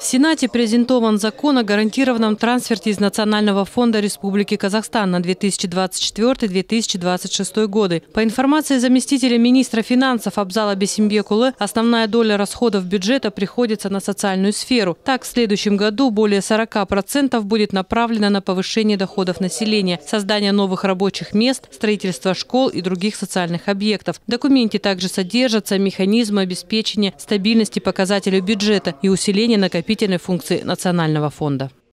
В Сенате презентован закон о гарантированном трансферте из Национального фонда Республики Казахстан на 2024-2026 годы. По информации заместителя министра финансов Абзала Бесимбекулы, основная доля расходов бюджета приходится на социальную сферу. Так, в следующем году более 40% будет направлено на повышение доходов населения, создание новых рабочих мест, строительство школ и других социальных объектов. В документе также содержатся механизмы обеспечения стабильности показателей бюджета и усиления накопительной функции Национального фонда.